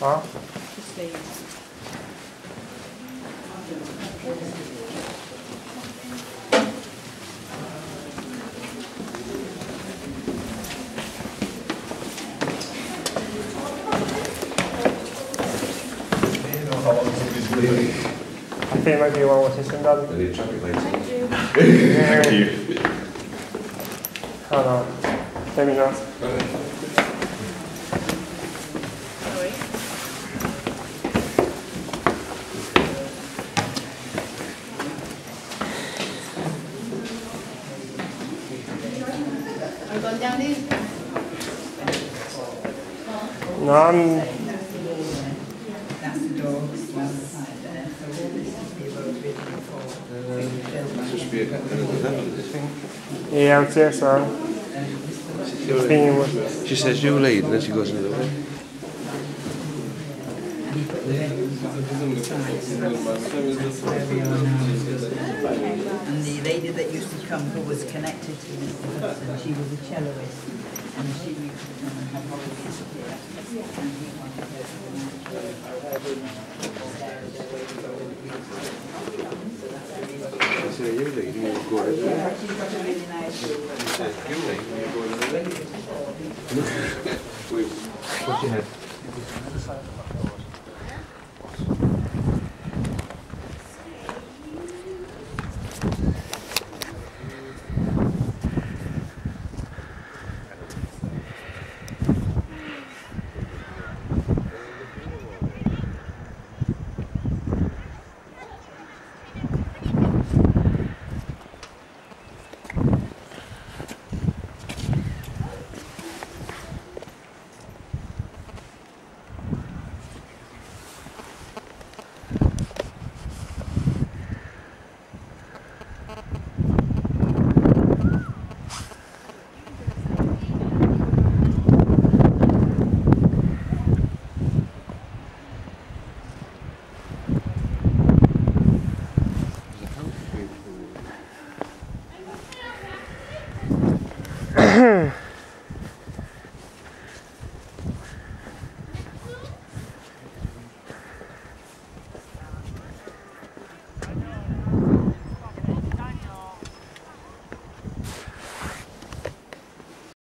Huh? Just these. I think maybe you want to send that. I need traffic lights. Thank you. Oh no. Maybe not. Of this Yeah, I would say so. Thinking She says you lead, and then she goes another way. Lady come who was connected to Mr. Hudson, she was a celloist. And she used to come and have holidays here. And he wanted her to come out to She said you you go way. But she's got a really nice room. She said you you go another way. What's your head? Mm-hmm.